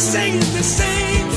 Saying the same.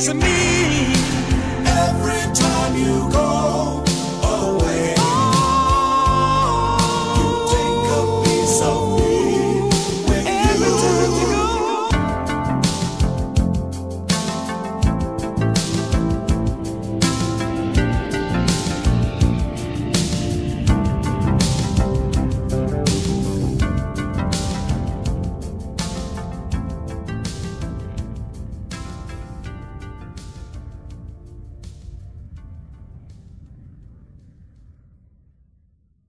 piece me every time you go.